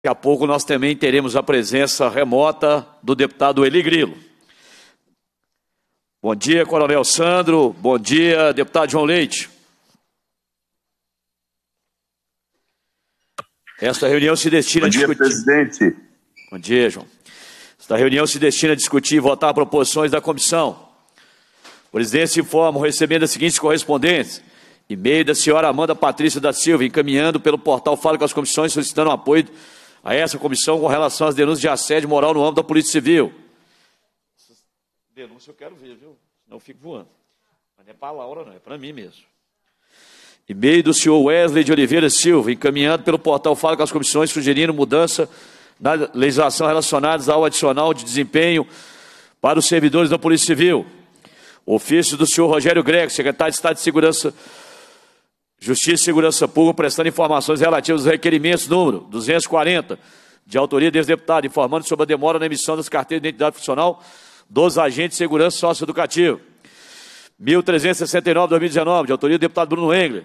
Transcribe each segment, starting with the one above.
Daqui a pouco nós também teremos a presença remota do deputado Eli Grilo. Bom dia, Coronel Sandro. Bom dia, deputado João Leite. Esta reunião se destina Bom dia, a discutir... presidente. Bom dia, João. Esta reunião se destina a discutir e votar proposições da comissão. O presidente informa recebendo as seguintes correspondências. E-mail da senhora Amanda Patrícia da Silva, encaminhando pelo portal Fala com as Comissões, solicitando apoio a essa comissão com relação às denúncias de assédio moral no âmbito da Polícia Civil. Denúncia eu quero ver, viu? Senão eu fico voando. Mas não é para a Laura, não, é para mim mesmo. E-mail do senhor Wesley de Oliveira Silva, encaminhando pelo portal Fala com as Comissões, sugerindo mudança na legislação relacionada ao adicional de desempenho para os servidores da Polícia Civil. Ofício do senhor Rogério Grego, secretário de Estado de Segurança Justiça e Segurança Pública prestando informações relativas aos requerimentos número 240, de autoria desse deputado, informando sobre a demora na emissão das carteiras de identidade funcional dos agentes de segurança socioeducativo. 1369-2019, de autoria do deputado Bruno Engler,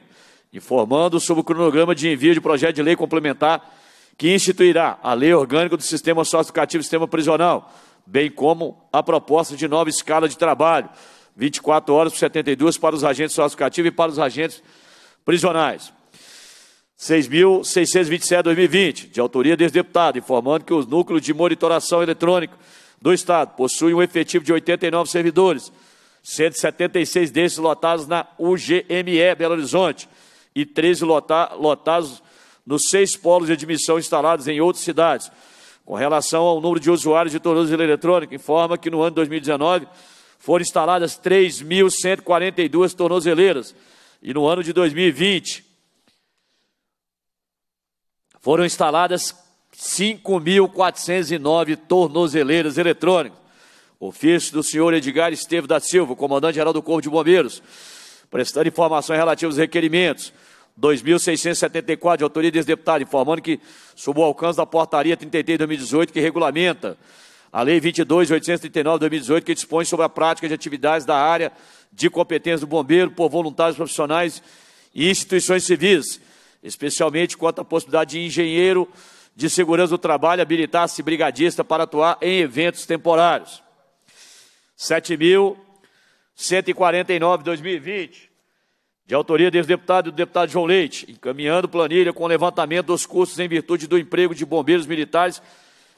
informando sobre o cronograma de envio de projeto de lei complementar que instituirá a lei orgânica do sistema socioeducativo e sistema prisional, bem como a proposta de nova escala de trabalho, 24 horas por 72 para os agentes socioeducativos e para os agentes prisionais. 6.627-2020, de autoria desse deputado, informando que os núcleos de monitoração eletrônica do Estado possuem um efetivo de 89 servidores, 176 desses lotados na UGME Belo Horizonte e 13 lota lotados nos seis polos de admissão instalados em outras cidades. Com relação ao número de usuários de tornozeleira eletrônica, informa que no ano de 2019 foram instaladas 3.142 tornozeleiras, e no ano de 2020 foram instaladas 5.409 tornozeleiras eletrônicas. Ofício do senhor Edgar Estevo da Silva, comandante-geral do Corpo de Bombeiros, prestando informações relativas aos requerimentos. 2.674, de autoria desse deputado, informando que, sob o alcance da portaria 33 de 2018, que regulamenta a Lei 22.839 de 2018, que dispõe sobre a prática de atividades da área de competência do bombeiro por voluntários profissionais e instituições civis, especialmente quanto à possibilidade de engenheiro de segurança do trabalho habilitar-se brigadista para atuar em eventos temporários. 7.149 2020, de autoria desse deputado e do deputado João Leite, encaminhando planilha com levantamento dos custos em virtude do emprego de bombeiros militares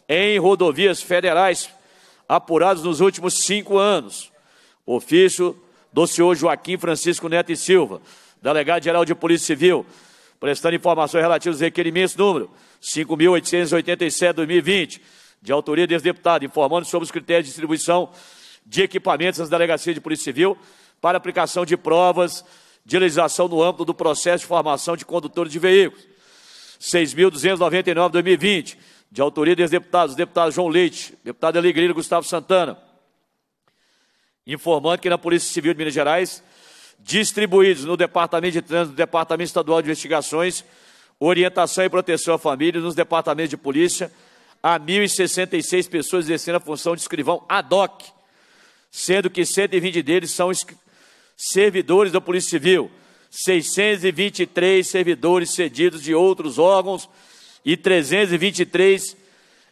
em rodovias federais apurados nos últimos cinco anos. Ofício do senhor Joaquim Francisco Neto e Silva, delegado-geral de Polícia Civil, prestando informações relativas aos requerimentos número 5.887-2020, de autoria desse deputado, informando sobre os critérios de distribuição de equipamentos das delegacias de Polícia Civil para aplicação de provas de legislação no âmbito do processo de formação de condutores de veículos. 6.299-2020, de autoria dos deputados, deputado João Leite, deputado Alegria Gustavo Santana, informando que na Polícia Civil de Minas Gerais, distribuídos no Departamento de Trânsito, no Departamento Estadual de Investigações, Orientação e Proteção à Família, nos Departamentos de Polícia, há 1.066 pessoas exercendo a função de escrivão ad hoc, sendo que 120 deles são servidores da Polícia Civil, 623 servidores cedidos de outros órgãos e 323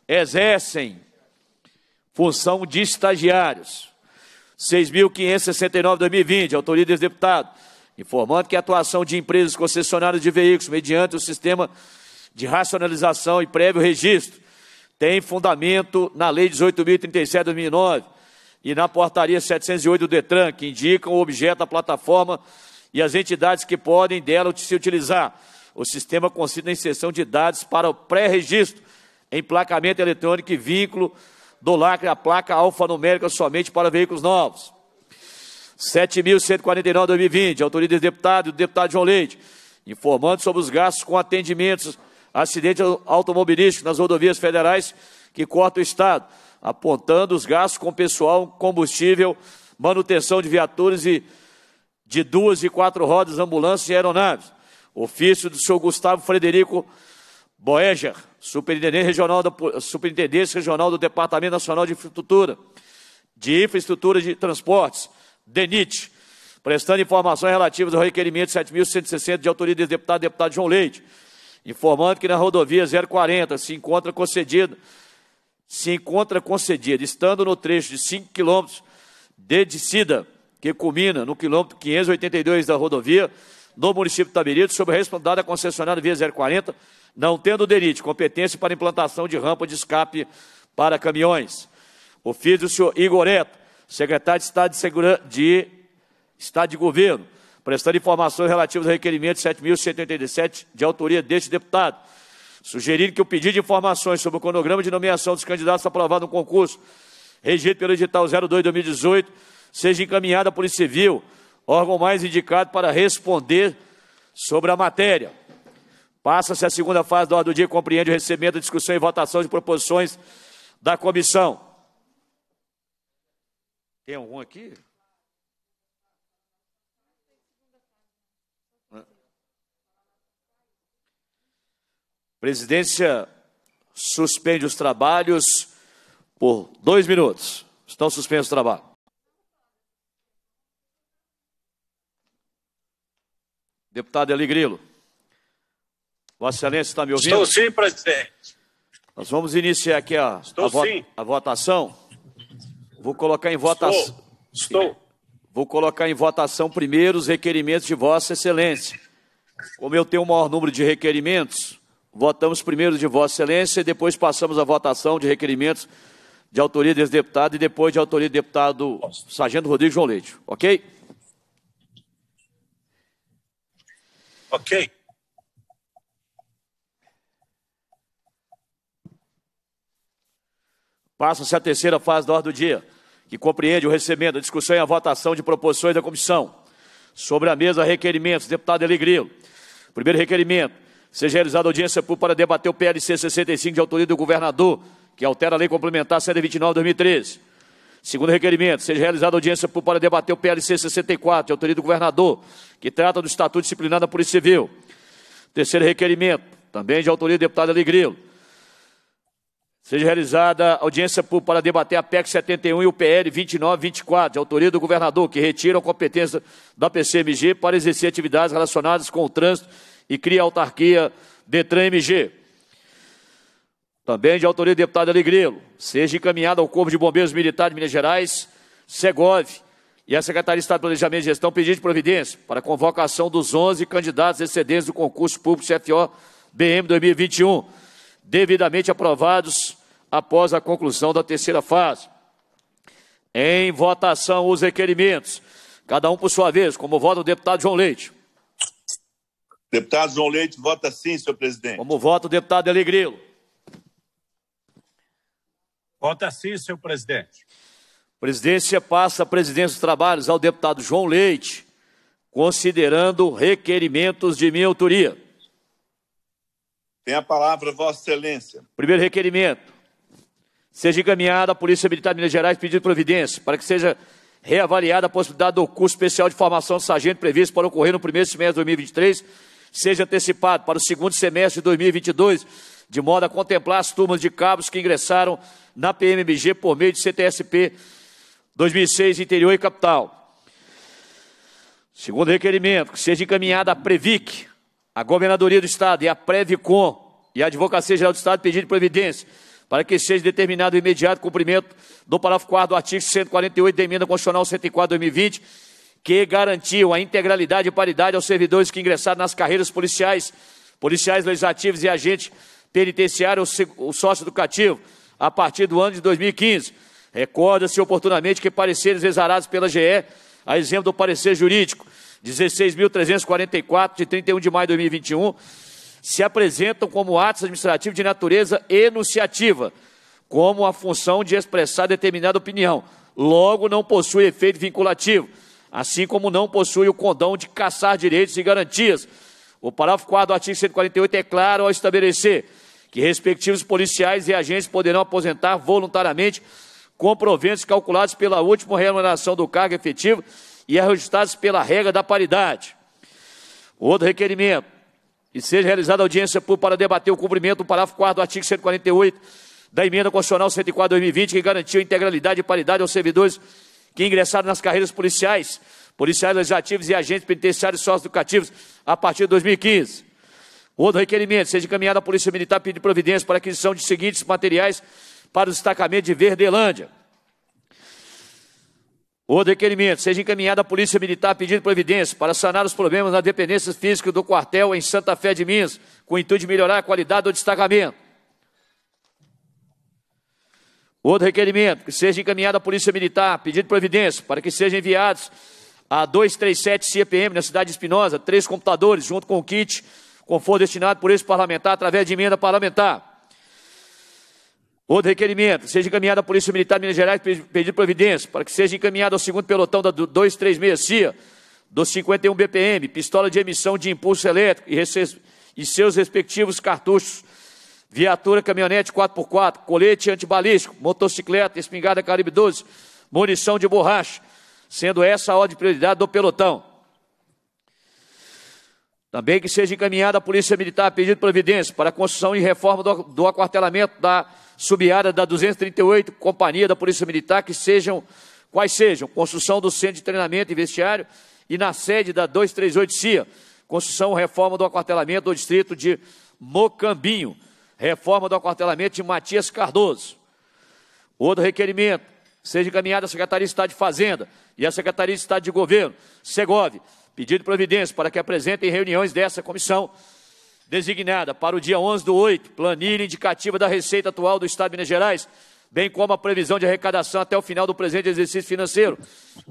exercem função de estagiários. 6.569 2020, autoria desse deputado, informando que a atuação de empresas concessionárias de veículos mediante o sistema de racionalização e prévio registro tem fundamento na Lei 18.037 2009 e na Portaria 708 do DETRAN, que indicam o objeto da plataforma e as entidades que podem dela se utilizar. O sistema consiste na inserção de dados para o pré-registro, emplacamento eletrônico e vínculo do lacre a placa alfanumérica somente para veículos novos. 7.149 2020, autoria do deputado do deputado João Leite, informando sobre os gastos com atendimentos acidentes automobilísticos nas rodovias federais que cortam o Estado, apontando os gastos com pessoal, combustível, manutenção de viaturas e de duas e quatro rodas, ambulâncias e aeronaves. Ofício do senhor Gustavo Frederico Boeger, Superintendente Regional da, Superintendência Regional do Departamento Nacional de Infraestrutura, de Infraestrutura de Transportes, DENIT, prestando informações relativas ao requerimento 7.160 de autoria do deputado deputado João Leite, informando que na rodovia 040 se encontra concedido, se encontra concedida, estando no trecho de 5 quilômetros de descida, que culmina no quilômetro 582 da rodovia, no município de Tabirito, sob a responsabilidade da concessionária Via 040, não tendo o DENIT competência para implantação de rampa de escape para caminhões. Ofício do senhor Igor Eto, secretário de Estado de, Segura... de Estado de Governo, prestando informações relativas ao requerimento 7.187 de autoria deste deputado, sugerindo que o pedido de informações sobre o cronograma de nomeação dos candidatos aprovado no concurso, regido pelo edital 02-2018, seja encaminhado à Polícia Civil, órgão mais indicado para responder sobre a matéria. Passa-se a segunda fase da ordem do dia, compreende o recebimento, discussão e votação de proposições da comissão. Tem algum aqui? Presidência suspende os trabalhos por dois minutos. Estão suspensos os trabalhos. Deputado Eli Grilo. Vossa Excelência está me ouvindo? Estou sim, presidente. Nós vamos iniciar aqui a, a, vo a votação. Vou colocar em votação. Estou. Estou. Vou colocar em votação primeiro os requerimentos de Vossa Excelência. Como eu tenho o maior número de requerimentos, Votamos primeiro de Vossa Excelência e depois passamos à votação de requerimentos de autoria desse deputado e depois de autoria do deputado Sargento Rodrigo João Leite. Ok? Ok. Passa-se a terceira fase da ordem do dia, que compreende o recebimento, a discussão e a votação de proposições da comissão. Sobre a mesa, requerimentos. Deputado Eli Grilo. Primeiro requerimento seja realizada audiência pública para debater o PLC 65 de autoria do governador, que altera a lei complementar 129 de 2013. Segundo requerimento, seja realizada audiência pública para debater o PLC 64 de autoria do governador, que trata do Estatuto Disciplinar da Polícia Civil. Terceiro requerimento, também de autoria do deputado Alegrilo. Seja realizada audiência pública para debater a PEC 71 e o PL 2924, de autoria do governador, que retiram a competência da PCMG para exercer atividades relacionadas com o trânsito e cria a autarquia Detran MG. Também de autoria do deputado Alegrilo, seja encaminhada ao Corpo de Bombeiros Militar de Minas Gerais, Segov, e a Secretaria de Estado de Planejamento e Gestão pedido de providência para a convocação dos 11 candidatos excedentes do concurso público CFO BM 2021, devidamente aprovados após a conclusão da terceira fase. Em votação, os requerimentos, cada um por sua vez, como vota o deputado João Leite. Deputado João Leite vota sim, senhor presidente. Como vota o deputado Alegrilo? Vota sim, senhor presidente. Presidência passa a presidência dos trabalhos ao deputado João Leite, considerando requerimentos de minha autoria. Tem a palavra, Vossa Excelência. Primeiro requerimento. Seja encaminhada à Polícia Militar de Minas Gerais pedido providência para que seja reavaliada a possibilidade do curso especial de formação de sargento previsto para ocorrer no primeiro semestre de 2023 seja antecipado para o segundo semestre de 2022, de modo a contemplar as turmas de cabos que ingressaram na PMBG por meio de CTSP 2006 Interior e Capital. Segundo requerimento, que seja encaminhada a Previc, a Governadoria do Estado e a Previcom e a Advocacia Geral do Estado pedido de providência para que seja determinado o imediato cumprimento do parágrafo 4 do artigo 148 da Emenda Constitucional 104 2020 que garantiu a integralidade e paridade aos servidores que ingressaram nas carreiras policiais, policiais legislativos e agente penitenciário ou sócio educativo a partir do ano de 2015. Recorda-se oportunamente que pareceres exarados pela GE, a exemplo do parecer jurídico 16.344, de 31 de maio de 2021, se apresentam como atos administrativos de natureza enunciativa, como a função de expressar determinada opinião. Logo, não possui efeito vinculativo assim como não possui o condão de caçar direitos e garantias. O parágrafo 4 do artigo 148 é claro ao estabelecer que respectivos policiais e agentes poderão aposentar voluntariamente com proventos calculados pela última remuneração do cargo efetivo e ajustados pela regra da paridade. Outro requerimento, que seja realizada audiência pública para debater o cumprimento do parágrafo 4 do artigo 148 da Emenda Constitucional 104-2020, que garantiu integralidade e paridade aos servidores que ingressaram nas carreiras policiais, policiais legislativos e agentes penitenciários socioeducativos a partir de 2015. Outro requerimento, seja encaminhado à Polícia Militar pedir providência para aquisição de seguintes materiais para o destacamento de Verdelândia. Outro requerimento, seja encaminhado à Polícia Militar pedindo providência para sanar os problemas na dependência física do quartel em Santa Fé de Minas, com o intuito de melhorar a qualidade do destacamento. Outro requerimento, que seja encaminhado à Polícia Militar pedindo providência para que sejam enviados a 237 CPM na cidade de Espinosa, três computadores, junto com o kit conforme destinado por esse parlamentar através de emenda parlamentar. Outro requerimento, seja encaminhado à Polícia Militar de Minas Gerais pedir providência para que seja encaminhado ao segundo pelotão da 236 CIA, dos 51 BPM, pistola de emissão de impulso elétrico e, seus respectivos cartuchos, viatura, caminhonete 4x4, colete antibalístico, motocicleta, espingarda calibre 12, munição de borracha, sendo essa a ordem de prioridade do pelotão. Também que seja encaminhada à Polícia Militar pedido providência para a construção e reforma do, do aquartelamento da subárea da 238 Companhia da Polícia Militar, que sejam, quais sejam, construção do centro de treinamento e vestiário e na sede da 238 CIA, construção e reforma do aquartelamento do distrito de Mocambinho, reforma do aquartelamento de Matias Cardoso. Outro requerimento, seja encaminhada à Secretaria de Estado de Fazenda e à Secretaria de Estado de Governo, Segov, Pedido de providência para que apresentem reuniões dessa comissão designada para o dia 11 do 8, planilha indicativa da receita atual do Estado de Minas Gerais, bem como a previsão de arrecadação até o final do presente exercício financeiro,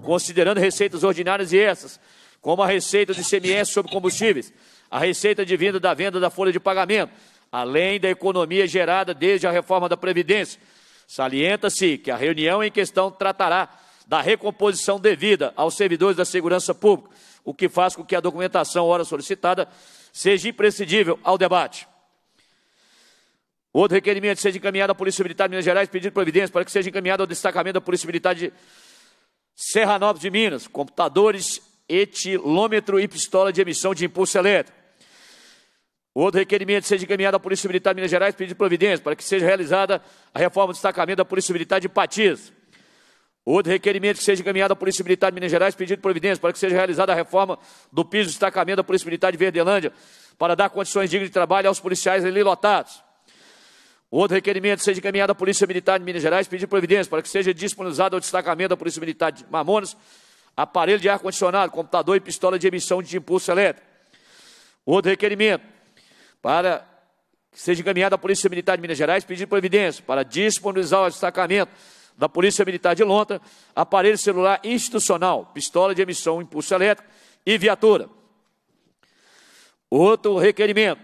considerando receitas ordinárias e essas, como a receita de ICMS sobre combustíveis, a receita de vinda da venda da folha de pagamento, além da economia gerada desde a reforma da Previdência. Salienta-se que a reunião em questão tratará da recomposição devida aos servidores da segurança pública, o que faz com que a documentação, ora solicitada, seja imprescindível ao debate. Outro requerimento seja encaminhado à Polícia Militar de Minas Gerais, pedido providência para que seja encaminhado ao destacamento da Polícia Militar de Serranópolis de Minas, computadores, etilômetro e pistola de emissão de impulso elétrico. Outro requerimento seja encaminhado à Polícia Militar de Minas Gerais, pedido providência para que seja realizada a reforma do destacamento da Polícia Militar de Patias. Outro requerimento que seja encaminhado à Polícia Militar de Minas Gerais, pedido providência para que seja realizada a reforma do piso de destacamento da Polícia Militar de Verdelândia, para dar condições dignas de trabalho aos policiais ali lotados. Outro requerimento seja encaminhado à Polícia Militar de Minas Gerais, pedido providência para que seja disponibilizado ao destacamento da Polícia Militar de Mamonas, aparelho de ar-condicionado, computador e pistola de emissão de impulso elétrico. Outro requerimento para que seja encaminhado à Polícia Militar de Minas Gerais, pedido providência para disponibilizar o destacamento da Polícia Militar de Lontra, aparelho celular institucional, pistola de emissão impulso elétrico e viatura. Outro requerimento,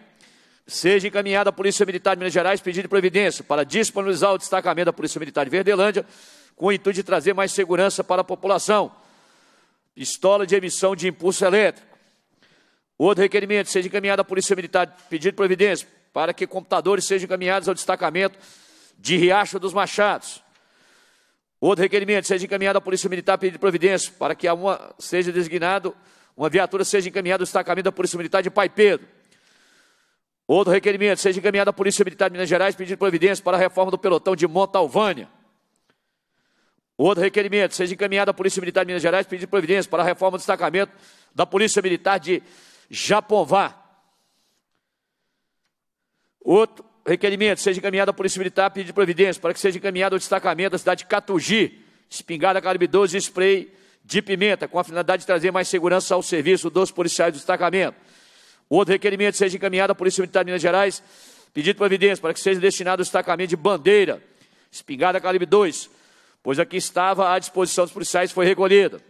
seja encaminhado à Polícia Militar de Minas Gerais pedido de providência para disponibilizar o destacamento da Polícia Militar de Verdelândia, com o intuito de trazer mais segurança para a população. Pistola de emissão de impulso elétrico. Outro requerimento, seja encaminhado à Polícia Militar pedido de providência para que computadores sejam encaminhados ao destacamento de Riacho dos Machados. Outro requerimento, seja encaminhado à Polícia Militar pedir providência para que uma, seja designado, uma viatura seja encaminhada ao destacamento da Polícia Militar de Pai Pedro. Outro requerimento, seja encaminhado à Polícia Militar de Minas Gerais pedir providência para a reforma do pelotão de Montalvânia. Outro requerimento, seja encaminado à Polícia Militar de Minas Gerais pedir providência para a reforma do destacamento da Polícia Militar de Japonvá. Outro requerimento seja encaminhado à Polícia Militar pedir providência para que seja encaminhado ao destacamento da cidade de Catugi, espingarda calibre 12 e spray de pimenta, com a finalidade de trazer mais segurança ao serviço dos policiais do destacamento. Outro requerimento seja encaminhado à Polícia Militar de Minas Gerais, pedido providência para que seja destinado ao destacamento de bandeira, espingarda calibre 2, pois aqui estava à disposição dos policiais foi recolhida.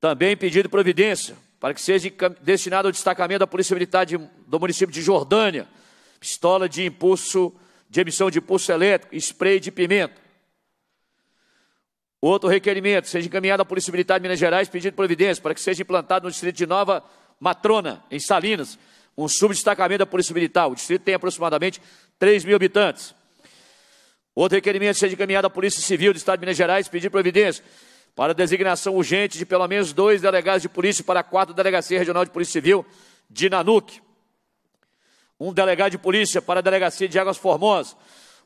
Também pedido providência para que seja destinado ao destacamento da Polícia Militar de, do município de Jordânia, pistola de impulso, de emissão de impulso elétrico, spray de pimenta. Outro requerimento, seja encaminhado à Polícia Militar de Minas Gerais pedindo providência para que seja implantado no distrito de Nova Matrona, em Salinas, um subdestacamento da Polícia Militar. O distrito tem aproximadamente 3 mil habitantes. Outro requerimento, seja encaminhado à Polícia Civil do Estado de Minas Gerais pedir providência para designação urgente de pelo menos dois delegados de polícia para a quarta delegacia regional de polícia civil de Nanuque. Um delegado de polícia para a delegacia de Águas Formosas.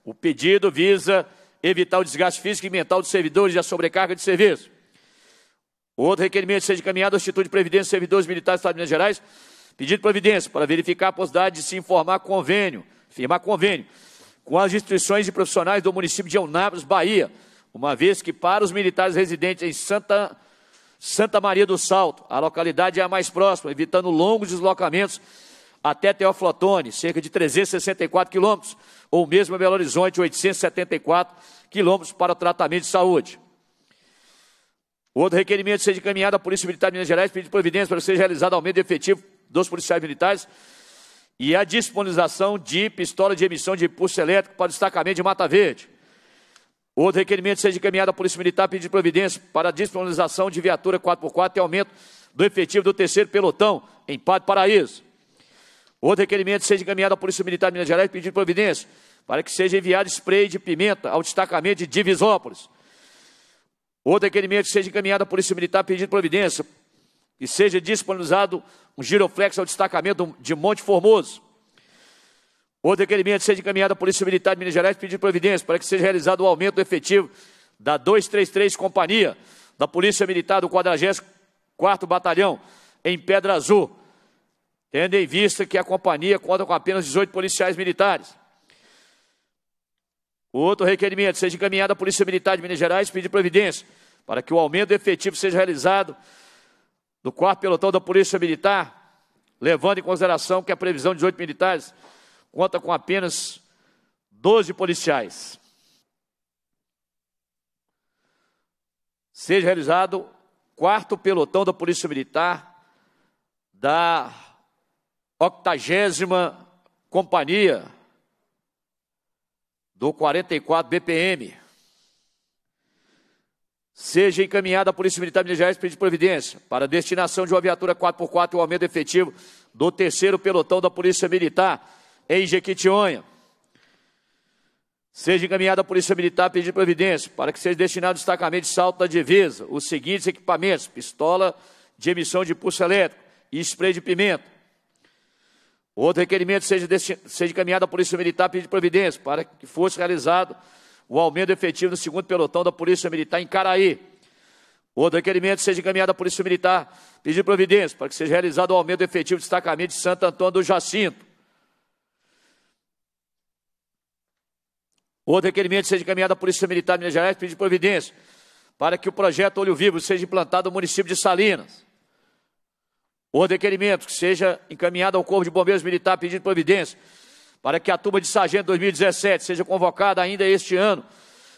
O pedido visa evitar o desgaste físico e mental dos servidores e a sobrecarga de serviço. Outro requerimento seja encaminhado ao Instituto de Previdência dos Servidores Militares do Estado de Minas Gerais, pedido de providência para verificar a possibilidade de se informar convênio, firmar convênio com as instituições e profissionais do município de Eunápolis, Bahia, uma vez que para os militares residentes em Santa, Santa Maria do Salto, a localidade é a mais próxima, evitando longos deslocamentos até Teoflotone, cerca de 364 quilômetros, ou mesmo a Belo Horizonte, 874 quilômetros para tratamento de saúde. Outro requerimento seja encaminhado à Polícia Militar de Minas Gerais, pedido providência para seja realizado aumento efetivo dos policiais militares e a disponibilização de pistola de emissão de impulso elétrico para destacamento de Mata Verde. Outro requerimento seja encaminhado à Polícia Militar pedido providência para a disponibilização de viatura 4x4 e aumento do efetivo do terceiro pelotão em Padre Paraíso. Outro requerimento seja encaminhado à Polícia Militar de Minas Gerais pedindo providência para que seja enviado spray de pimenta ao destacamento de Divisópolis. Outro requerimento seja encaminhado à Polícia Militar pedindo providência e seja disponibilizado um giroflex ao destacamento de Monte Formoso. Outro requerimento seja encaminhado à Polícia Militar de Minas Gerais pedindo providência para que seja realizado o aumento do efetivo da 233 Companhia da Polícia Militar do 44º Batalhão em Pedra Azul, tendo em vista que a companhia conta com apenas 18 policiais militares. Outro requerimento seja encaminhado à Polícia Militar de Minas Gerais pedindo providência para que o aumento efetivo seja realizado do quarto pelotão da Polícia Militar, levando em consideração que a previsão de 18 militares conta com apenas 12 policiais. Seja realizado quarto pelotão da Polícia Militar da 80 Companhia do 44 BPM seja encaminhada à Polícia Militar de Minas Gerais pedir providência para destinação de uma viatura 4x4 e o aumento efetivo do terceiro pelotão da Polícia Militar em Jequitinhonha. Seja encaminhada à Polícia Militar pedir providência para que seja destinado ao destacamento de salto da divisa os seguintes equipamentos: pistola de emissão de pulso elétrico e spray de pimenta. Outro requerimento seja, seja encaminhado à Polícia Militar pedir providência para que fosse realizado o aumento efetivo no segundo pelotão da Polícia Militar em Caraí. Outro requerimento seja encaminhado à Polícia Militar pedir providência para que seja realizado o aumento efetivo do destacamento de Santo Antônio do Jacinto. Outro requerimento seja encaminhado à Polícia Militar de Minas Gerais pedir providência para que o projeto Olho Vivo seja implantado no município de Salinas. Outro requerimento que seja encaminhado ao Corpo de Bombeiros Militar pedindo providência para que a turma de sargento 2017 seja convocada ainda este ano,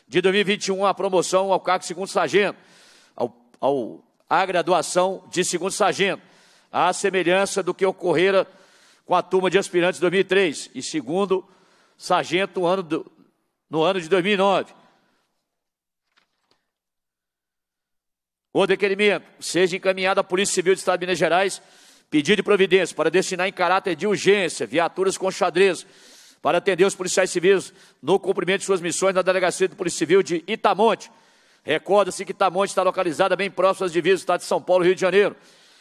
de 2021, a promoção ao cargo de segundo sargento, ao, ao, à graduação de segundo sargento, à semelhança do que ocorrera com a turma de aspirantes de 2003 e segundo sargento no ano, do, no ano de 2009. Outro requerimento, seja encaminhado à Polícia Civil do Estado de Minas Gerais Pedido de providência para destinar em caráter de urgência viaturas com xadrez para atender os policiais civis no cumprimento de suas missões na Delegacia do Polícia Civil de Itamonte. Recorda-se que Itamonte está localizada bem próximo às divisas do Estado de São Paulo e Rio de Janeiro,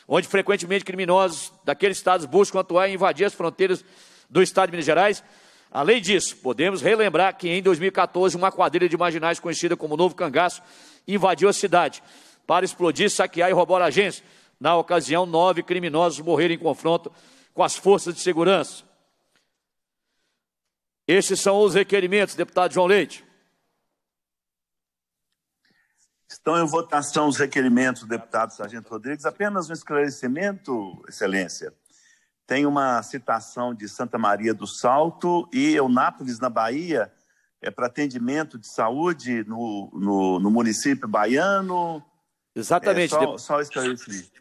onde frequentemente criminosos daqueles estados buscam atuar e invadir as fronteiras do Estado de Minas Gerais. Além disso, podemos relembrar que em 2014 uma quadrilha de marginais conhecida como Novo Cangaço invadiu a cidade para explodir, saquear e roubar agências na ocasião, nove criminosos morreram em confronto com as forças de segurança. Estes são os requerimentos, deputado João Leite. Estão em votação os requerimentos, deputado Sargento Rodrigues. Apenas um esclarecimento, Excelência. Tem uma citação de Santa Maria do Salto e Eunápolis, na Bahia, é para atendimento de saúde no, no, no município baiano. Exatamente. É, só, só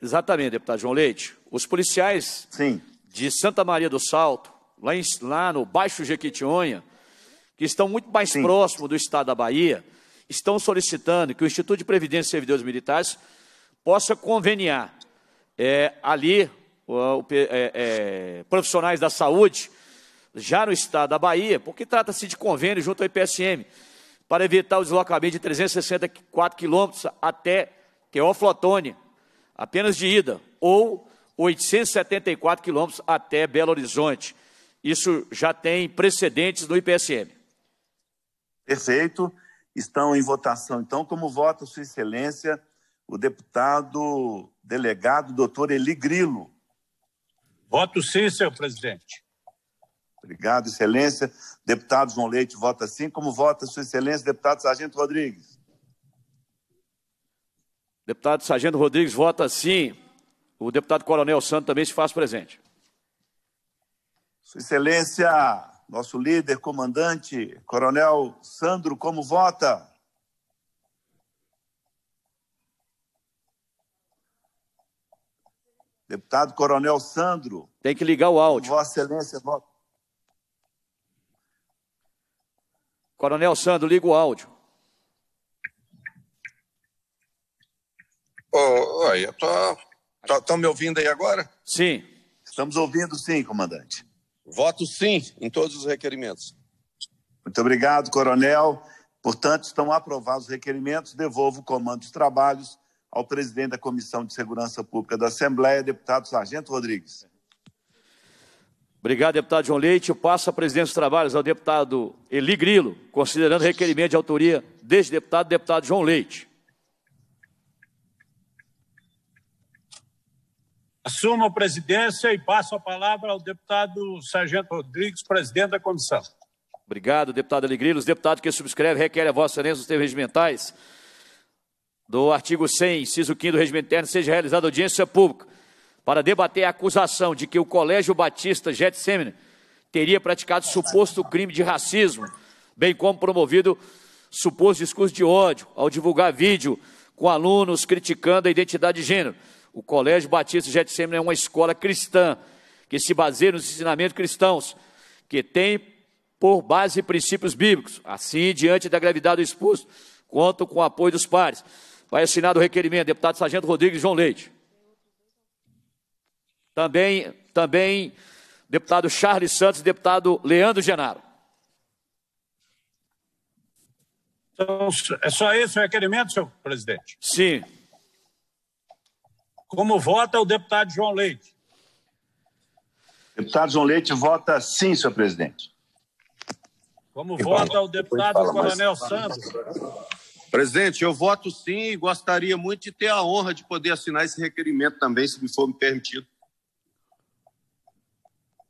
Exatamente, deputado João Leite. Os policiais Sim. de Santa Maria do Salto, lá, em, lá no Baixo Jequitinhonha, que estão muito mais Sim. próximo do estado da Bahia, estão solicitando que o Instituto de Previdência e Servidores Militares possa conveniar é, ali o, é, é, profissionais da saúde, já no estado da Bahia, porque trata-se de convênio junto ao IPSM, para evitar o deslocamento de 364 quilômetros até Teoflotone, apenas de ida, ou 874 quilômetros até Belo Horizonte. Isso já tem precedentes no IPSM. Perfeito. Estão em votação, então. Como vota Sua Excelência o deputado delegado doutor Eli Grilo. Voto sim, senhor presidente. Obrigado, Excelência. Deputado João Leite vota sim. Como vota, Sua Excelência, deputado Sargento Rodrigues? Deputado Sargento Rodrigues vota sim. O deputado Coronel Santos também se faz presente. Sua Excelência, nosso líder, comandante, Coronel Sandro, como vota? Deputado Coronel Sandro. Tem que ligar o áudio. Vossa Excelência, vota. Coronel Sandro, liga o áudio. Oi, estão tá, me ouvindo aí agora? Sim. Estamos ouvindo sim, comandante. Voto sim em todos os requerimentos. Muito obrigado, coronel. Portanto, estão aprovados os requerimentos. Devolvo o comando dos trabalhos ao presidente da Comissão de Segurança Pública da Assembleia, deputado Sargento Rodrigues. Obrigado, deputado João Leite. Eu passo a presidência dos trabalhos ao deputado Eli Grilo, considerando requerimento de autoria deste deputado, deputado João Leite. Assumo a presidência e passo a palavra ao deputado Sargento Rodrigues, presidente da comissão. Obrigado, deputado Eli Grilo. Os deputados que subscrevem requerem a vossa excelência os termos regimentais do artigo 100, inciso 5 do regimento interno, seja realizada audiência pública para debater a acusação de que o Colégio Batista Getsemane teria praticado suposto crime de racismo, bem como promovido suposto discurso de ódio ao divulgar vídeo com alunos criticando a identidade de gênero. O Colégio Batista Getsemane é uma escola cristã que se baseia nos ensinamentos cristãos, que tem por base princípios bíblicos. Assim, diante da gravidade do exposto, conto com o apoio dos pares. Vai assinar o requerimento, deputado Sargento Rodrigues João Leite. Também, também, deputado Charles Santos, deputado Leandro Genaro. Então, é só esse o requerimento, senhor presidente? Sim. Como vota o deputado João Leite? Deputado João Leite vota sim, senhor presidente. Como vota o deputado Coronel Santos? Presidente, eu voto sim e gostaria muito de ter a honra de poder assinar esse requerimento também, se me for me permitido.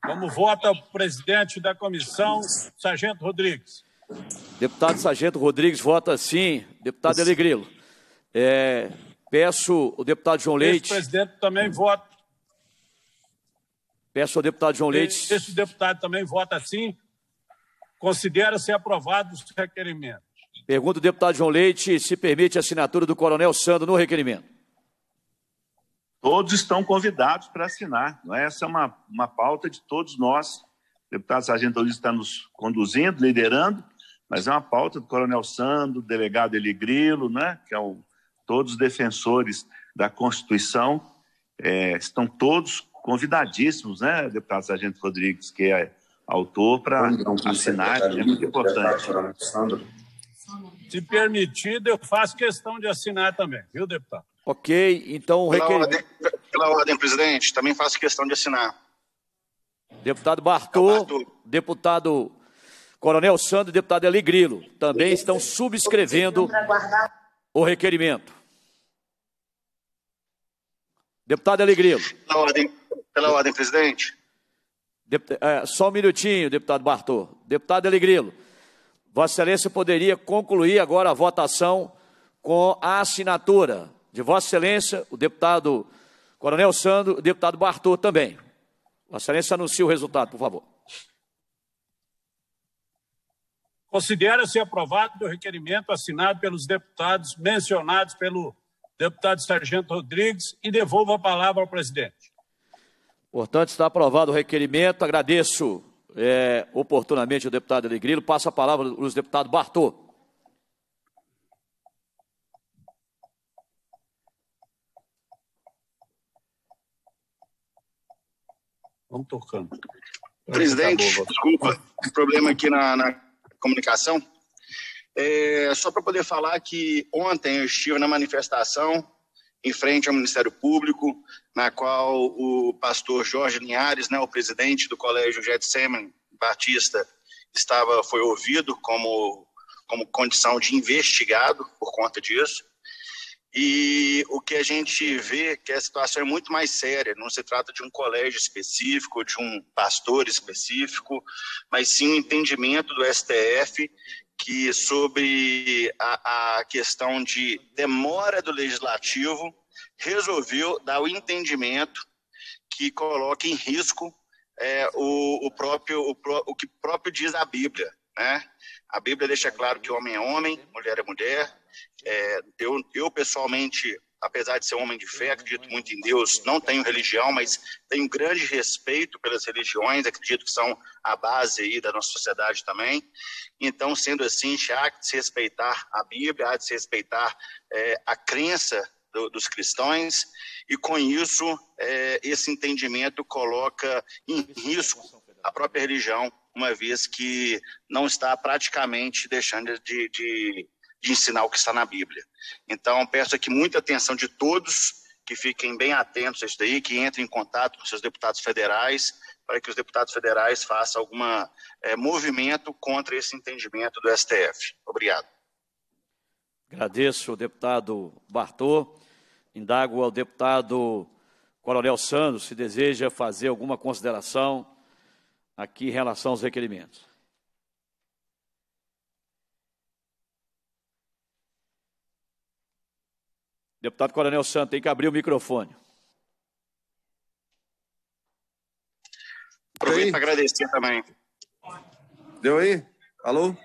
Como vota o presidente da comissão, Sargento Rodrigues? Deputado Sargento Rodrigues vota sim. Deputado Elegrilo. É, peço o deputado João Leite. O presidente também vota. Peço ao deputado João Leite. Esse deputado também vota sim. Considera-se aprovado os requerimentos. Pergunta o deputado João Leite se permite a assinatura do Coronel Sandro no requerimento. Todos estão convidados para assinar. Não é? Essa é uma, uma pauta de todos nós. O deputado Sargento Luiz está nos conduzindo, liderando, mas é uma pauta do Coronel Sandro, do delegado Eli Grilo, né? que é o, todos os defensores da Constituição. É, estão todos convidadíssimos, né, deputado Sargento Rodrigues, que é autor, para assinar, é muito importante. Se permitido, eu faço questão de assinar também, viu, deputado? Ok, então o requerimento... Pela ordem, pela ordem, presidente, também faço questão de assinar. Deputado Bartô, deputado Coronel Sandro e deputado Eli Grilo também estão subscrevendo o requerimento. Deputado Eli Grilo. Pela ordem, pela ordem presidente. é, só um minutinho, deputado Bartô. Deputado Eli Grilo. Vossa Excelência poderia concluir agora a votação com a assinatura de Vossa Excelência, o deputado Coronel Sandro, o deputado Bartô também. Vossa Excelência anuncia o resultado, por favor. Considera-se aprovado o requerimento assinado pelos deputados mencionados pelo deputado Sargento Rodrigues e devolvo a palavra ao presidente. Portanto, está aprovado o requerimento. Agradeço é, oportunamente o deputado Alegrilo. Passa a palavra aos deputados Bartô. Vamos tocando. Presidente, desculpa, problema aqui na, na comunicação. É, só para poder falar que ontem eu estive na manifestação em frente ao Ministério Público, na qual o pastor Jorge Linhares, né, o presidente do Colégio Getsemane Batista, estava foi ouvido como como condição de investigado por conta disso. E o que a gente vê é que a situação é muito mais séria, não se trata de um colégio específico, de um pastor específico, mas sim um entendimento do STF que sobre a, a questão de demora do legislativo resolveu dar o entendimento que coloca em risco é, o, o, próprio o, o que próprio diz a Bíblia, né? A Bíblia deixa claro que homem é homem, mulher é mulher. É, eu, eu, pessoalmente, apesar de ser homem de fé, acredito muito em Deus, não tenho religião, mas tenho grande respeito pelas religiões, acredito que são a base aí da nossa sociedade também. Então, sendo assim, há de se respeitar a Bíblia, há de se respeitar é, a crença do, dos cristãos, e com isso, é, esse entendimento coloca em risco a própria religião uma vez que não está praticamente deixando de, de, de ensinar o que está na Bíblia. Então, peço aqui muita atenção de todos, que fiquem bem atentos a isso daí, que entrem em contato com seus deputados federais, para que os deputados federais façam algum é, movimento contra esse entendimento do STF. Obrigado. Agradeço deputado Bartô. Indago ao deputado Coronel Santos se deseja fazer alguma consideração aqui em relação aos requerimentos. Deputado Coronel Santos, tem que abrir o microfone. Aproveito para agradecer também. Deu aí? Alô?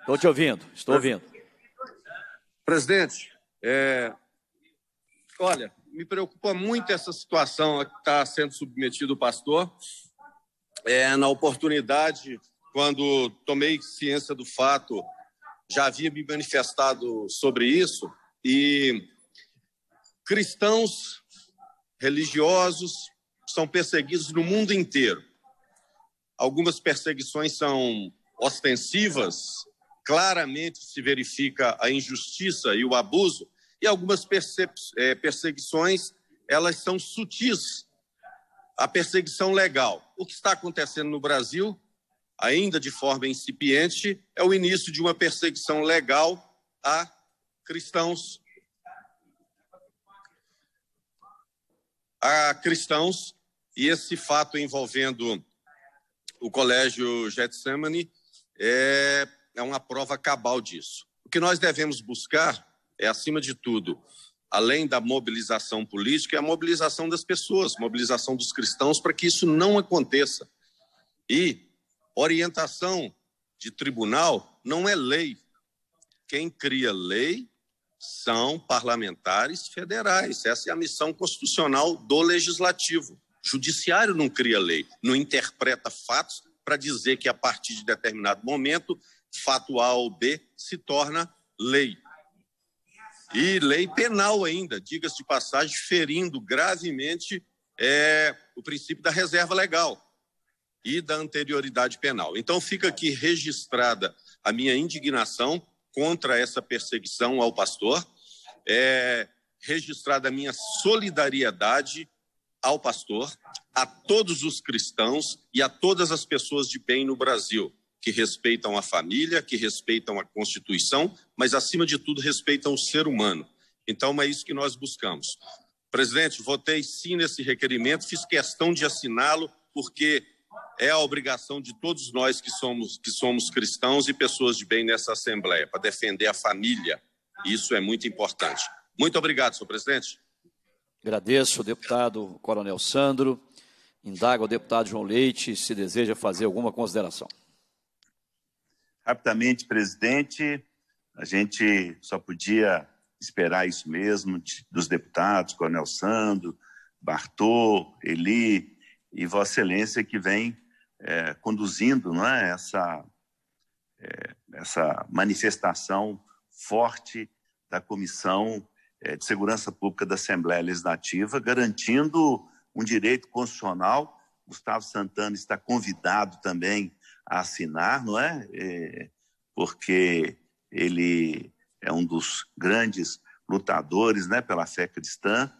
Estou te ouvindo, estou ouvindo. Presidente, é... olha, me preocupa muito essa situação que está sendo submetido o pastor é, na oportunidade, quando tomei ciência do fato, já havia me manifestado sobre isso e cristãos religiosos são perseguidos no mundo inteiro. Algumas perseguições são ostensivas, claramente se verifica a injustiça e o abuso, e algumas é, perseguições elas são sutis, a perseguição legal. O que está acontecendo no Brasil, ainda de forma incipiente, é o início de uma perseguição legal a cristãos. A cristãos, e esse fato envolvendo o Colégio Getsemane é, é uma prova cabal disso. O que nós devemos buscar é, acima de tudo, além da mobilização política, é a mobilização das pessoas, mobilização dos cristãos para que isso não aconteça. E orientação de tribunal não é lei. Quem cria lei são parlamentares federais. Essa é a missão constitucional do legislativo. O judiciário não cria lei, não interpreta fatos para dizer que a partir de determinado momento, fato A ou B se torna lei. E lei penal ainda, diga-se de passagem, ferindo gravemente é, o princípio da reserva legal e da anterioridade penal. Então fica aqui registrada a minha indignação contra essa perseguição ao pastor, é, registrada a minha solidariedade ao pastor, a todos os cristãos e a todas as pessoas de bem no Brasil que respeitam a família, que respeitam a Constituição, mas, acima de tudo, respeitam o ser humano. Então, é isso que nós buscamos. Presidente, votei sim nesse requerimento, fiz questão de assiná-lo, porque é a obrigação de todos nós que somos, que somos cristãos e pessoas de bem nessa Assembleia, para defender a família. Isso é muito importante. Muito obrigado, senhor presidente. Agradeço ao deputado Coronel Sandro. Indago ao deputado João Leite se deseja fazer alguma consideração. Rapidamente, presidente, a gente só podia esperar isso mesmo de, dos deputados, Coronel Sandro, Bartô, Eli e Vossa Excelência, que vem é, conduzindo não é, essa, é, essa manifestação forte da Comissão é, de Segurança Pública da Assembleia Legislativa, garantindo um direito constitucional. Gustavo Santana está convidado também a assinar, não é? é? Porque ele é um dos grandes lutadores né, pela fé cristã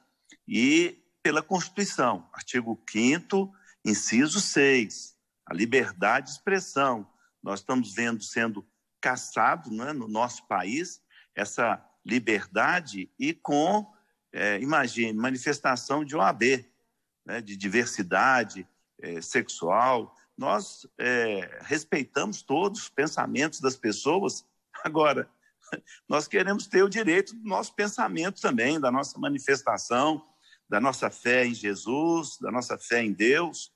e pela Constituição, artigo 5 inciso 6, a liberdade de expressão. Nós estamos vendo sendo caçado né, no nosso país essa liberdade e com, é, imagine, manifestação de OAB, né, de diversidade é, sexual. Nós é, respeitamos todos os pensamentos das pessoas. Agora, nós queremos ter o direito do nosso pensamento também, da nossa manifestação, da nossa fé em Jesus, da nossa fé em Deus.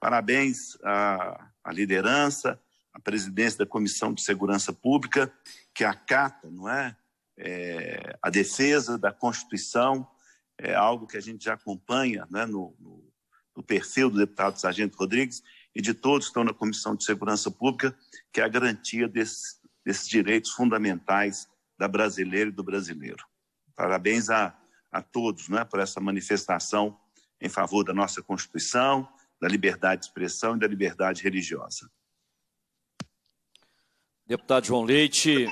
Parabéns à, à liderança, à presidência da Comissão de Segurança Pública, que acata, não é? é a defesa da Constituição, é algo que a gente já acompanha né, no, no, no perfil do deputado Sargento Rodrigues e de todos que estão na Comissão de Segurança Pública, que é a garantia desse, desses direitos fundamentais da brasileira e do brasileiro. Parabéns a, a todos né, por essa manifestação em favor da nossa Constituição, da liberdade de expressão e da liberdade religiosa. Deputado João Leite,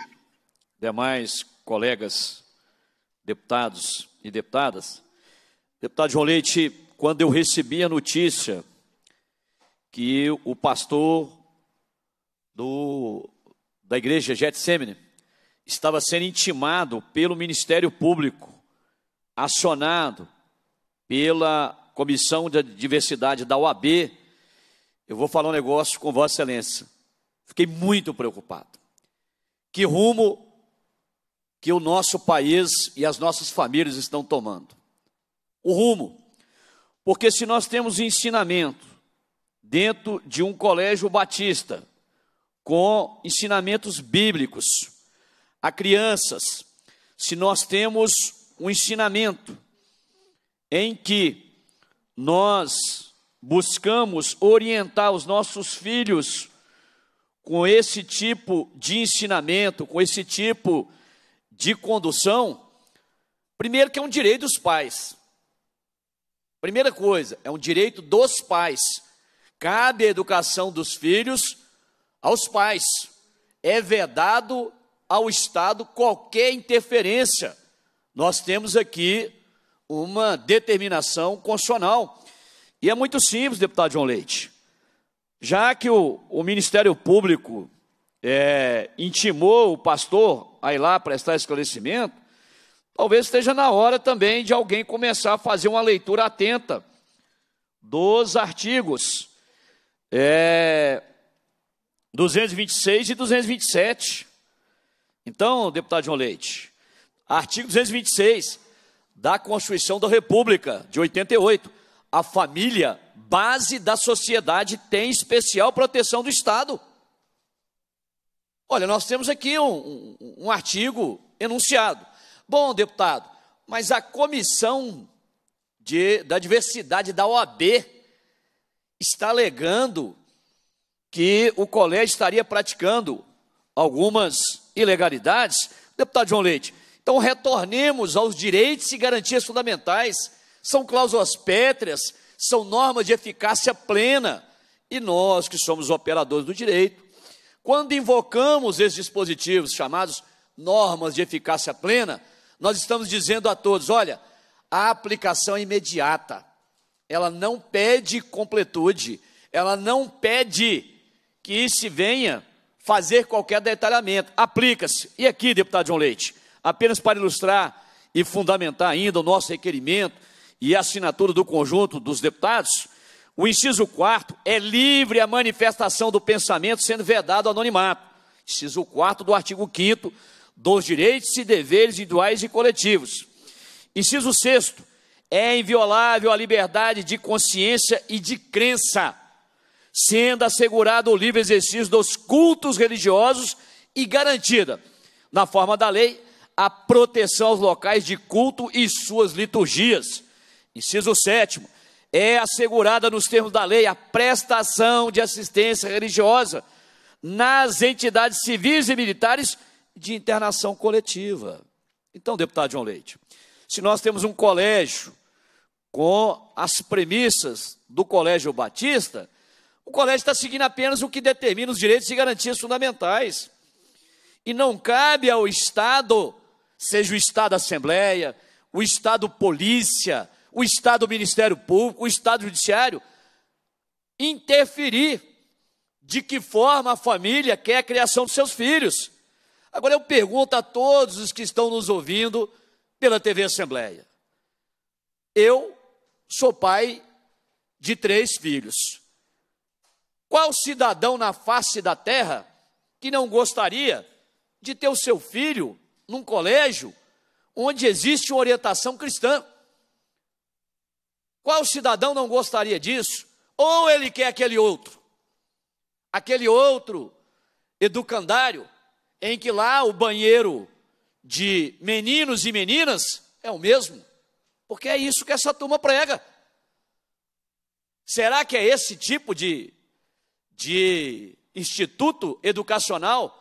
demais colegas deputados e deputadas. Deputado João Leite, quando eu recebi a notícia que o pastor do, da igreja Getsemane estava sendo intimado pelo Ministério Público, acionado pela Comissão de Diversidade da OAB, eu vou falar um negócio com Vossa Excelência. Fiquei muito preocupado. Que rumo que o nosso país e as nossas famílias estão tomando. O rumo. Porque se nós temos ensinamento dentro de um colégio batista, com ensinamentos bíblicos a crianças, se nós temos um ensinamento em que nós buscamos orientar os nossos filhos com esse tipo de ensinamento, com esse tipo de condução, primeiro que é um direito dos pais. Primeira coisa, é um direito dos pais. Cabe a educação dos filhos aos pais. É vedado ao Estado qualquer interferência. Nós temos aqui uma determinação constitucional. E é muito simples, deputado João Leite. Já que o, o Ministério Público é, intimou o pastor a ir lá prestar esclarecimento, talvez esteja na hora também de alguém começar a fazer uma leitura atenta dos artigos é, 226 e 227. Então, deputado João Leite, artigo 226 da Constituição da República de 88, a família, base da sociedade, tem especial proteção do Estado. Olha, nós temos aqui um, um, um artigo enunciado. Bom, deputado, mas a comissão de, da diversidade da OAB está alegando que o colégio estaria praticando algumas ilegalidades. Deputado João Leite, então retornemos aos direitos e garantias fundamentais. São cláusulas pétreas, são normas de eficácia plena. E nós, que somos operadores do direito, quando invocamos esses dispositivos chamados normas de eficácia plena, nós estamos dizendo a todos: olha, a aplicação é imediata, ela não pede completude, ela não pede que se venha fazer qualquer detalhamento, aplica-se. E aqui, deputado João Leite, apenas para ilustrar e fundamentar ainda o nosso requerimento e assinatura do conjunto dos deputados, o inciso 4 é livre a manifestação do pensamento, sendo vedado anonimato. Inciso 4 do artigo 5 dos direitos e deveres individuais e coletivos. Inciso 6 é inviolável a liberdade de consciência e de crença, sendo assegurado o livre exercício dos cultos religiosos e garantida, na forma da lei, a proteção aos locais de culto e suas liturgias. Inciso 7 é assegurada nos termos da lei a prestação de assistência religiosa nas entidades civis e militares de internação coletiva. Então, deputado João Leite, se nós temos um colégio com as premissas do Colégio Batista, o colégio está seguindo apenas o que determina os direitos e garantias fundamentais. E não cabe ao Estado, seja o Estado Assembleia, o Estado Polícia, o Estado Ministério Público, o Estado Judiciário, interferir de que forma a família quer a criação dos seus filhos. Agora eu pergunto a todos os que estão nos ouvindo pela TV Assembleia. Eu sou pai de três filhos. Qual cidadão na face da terra que não gostaria de ter o seu filho num colégio onde existe uma orientação cristã? Qual cidadão não gostaria disso? Ou ele quer aquele outro? Aquele outro educandário em que lá o banheiro de meninos e meninas é o mesmo? Porque é isso que essa turma prega. Será que é esse tipo de, de instituto educacional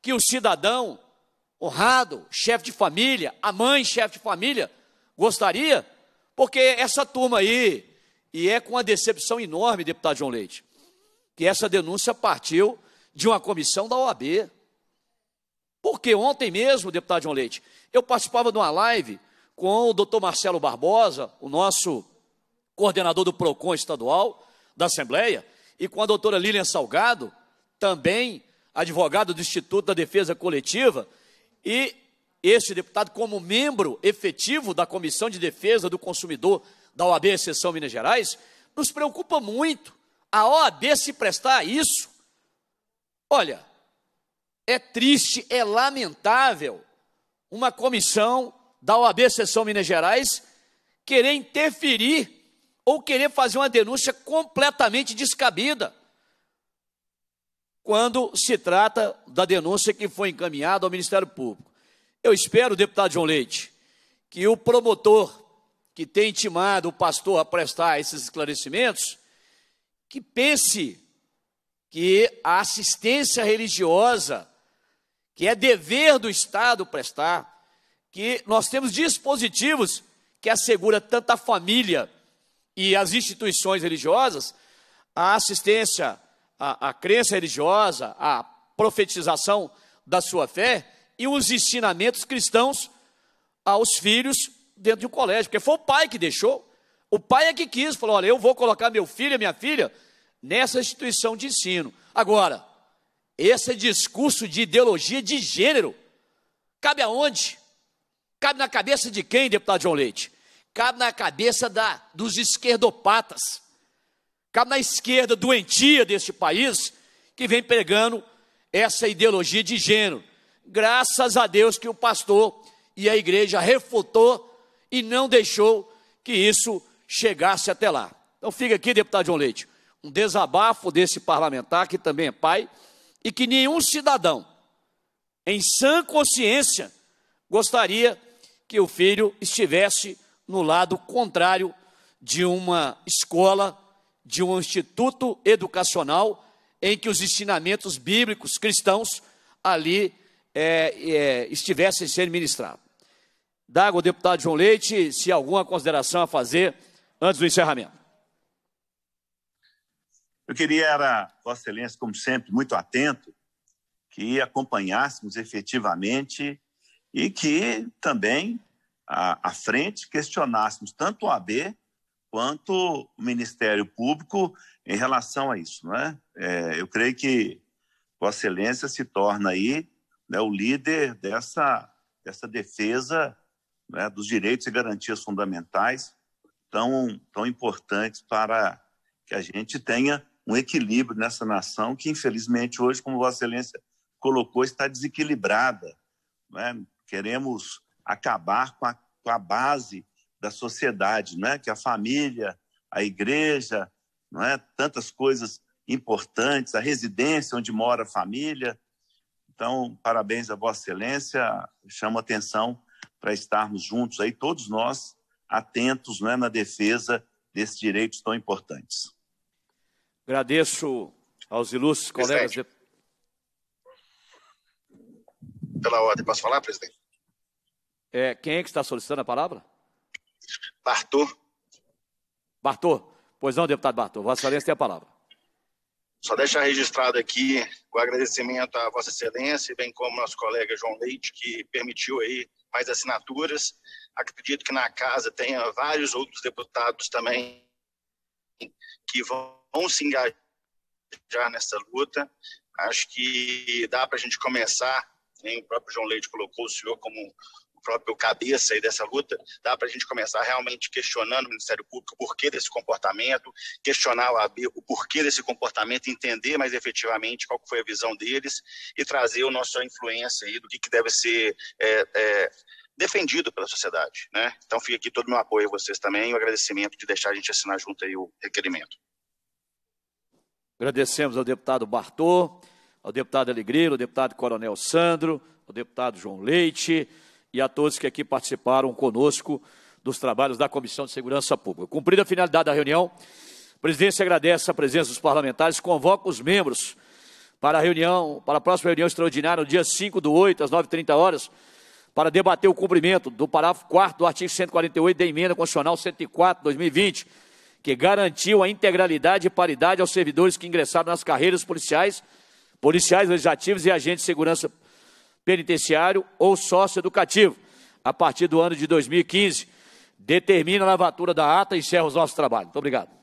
que o cidadão honrado, chefe de família, a mãe, chefe de família, gostaria? Porque essa turma aí, e é com uma decepção enorme, deputado João Leite, que essa denúncia partiu de uma comissão da OAB. Porque ontem mesmo, deputado João Leite, eu participava de uma live com o doutor Marcelo Barbosa, o nosso coordenador do PROCON estadual da Assembleia, e com a doutora Lilian Salgado, também advogado do Instituto da Defesa Coletiva, e este deputado, como membro efetivo da Comissão de Defesa do Consumidor da OAB Exceção Minas Gerais, nos preocupa muito a OAB se prestar a isso. Olha, é triste, é lamentável uma comissão da OAB Exceção Minas Gerais querer interferir ou querer fazer uma denúncia completamente descabida quando se trata da denúncia que foi encaminhada ao Ministério Público. Eu espero, deputado João Leite, que o promotor que tem intimado o pastor a prestar esses esclarecimentos, que pense que a assistência religiosa, que é dever do Estado prestar, que nós temos dispositivos que assegura tanto a família e as instituições religiosas a assistência à, à crença religiosa, à profetização da sua fé e os ensinamentos cristãos aos filhos dentro de um colégio, porque foi o pai que deixou, o pai é que quis, falou: olha, eu vou colocar meu filho e minha filha nessa instituição de ensino. Agora, esse discurso de ideologia de gênero cabe aonde? Cabe na cabeça de quem, deputado João Leite? Cabe na cabeça da, dos esquerdopatas. Cabe na esquerda doentia deste país que vem pregando essa ideologia de gênero. Graças a Deus que o pastor e a igreja refutou e não deixou que isso chegasse até lá. Então fica aqui, deputado João Leite, um desabafo desse parlamentar que também é pai e que nenhum cidadão em sã consciência gostaria que o filho estivesse no lado contrário de uma escola, de um instituto educacional, em que os ensinamentos bíblicos cristãos ali é, é, estivessem sendo ministrados. Dago, deputado João Leite, se alguma consideração a fazer antes do encerramento. Eu queria, era, Vossa Excelência, como sempre, muito atento, que acompanhássemos efetivamente e que também, à frente, questionássemos tanto o AB quanto o Ministério Público em relação a isso. Não é? é eu creio que Vossa Excelência se torna aí né, o líder dessa, dessa defesa né, dos direitos e garantias fundamentais tão, tão importantes para que a gente tenha um equilíbrio nessa nação que, infelizmente, hoje, como Vossa Excelência colocou, está desequilibrada. Né? queremos acabar com a, com a base da sociedade, não é? que a família, a igreja, não é? tantas coisas importantes, a residência onde mora a família. Então, parabéns a Vossa Excelência, chamo atenção para estarmos juntos aí, todos nós, atentos não é? na defesa desses direitos tão importantes. Agradeço aos ilustres colegas. Pela ordem, posso falar, presidente? É, quem é que está solicitando a palavra? Bartô. Bartô. Pois não, deputado Bartô. Vossa Excelência tem a palavra. Só deixar registrado aqui o agradecimento à Vossa Excelência, bem como nosso colega João Leite, que permitiu aí mais assinaturas. Acredito que na casa tenha vários outros deputados também que vão se engajar nessa luta. Acho que dá para a gente começar o próprio João Leite colocou o senhor como próprio cabeça aí dessa luta, dá para a gente começar realmente questionando o Ministério Público o porquê desse comportamento, questionar o AB o porquê desse comportamento, entender mais efetivamente qual foi a visão deles e trazer a nossa influência aí do que, que deve ser é, é, defendido pela sociedade. Né? Então fica aqui todo o meu apoio a vocês também e o agradecimento de deixar a gente assinar junto aí o requerimento. Agradecemos ao deputado Bartô, ao deputado Alegreiro, ao deputado Coronel Sandro, ao deputado João Leite, e a todos que aqui participaram conosco dos trabalhos da Comissão de Segurança Pública. Cumprida a finalidade da reunião, a presidência agradece a presença dos parlamentares, convoca os membros para a reunião, para a próxima reunião extraordinária, no dia 5 do 8, às 9h30 horas, para debater o cumprimento do parágrafo 4 do artigo 148 da emenda constitucional 104 2020, que garantiu a integralidade e paridade aos servidores que ingressaram nas carreiras policiais, policiais legislativos e agentes de segurança penitenciário ou socioeducativo, a partir do ano de 2015. Determina a lavatura da ata e encerra os nossos trabalhos. Muito obrigado.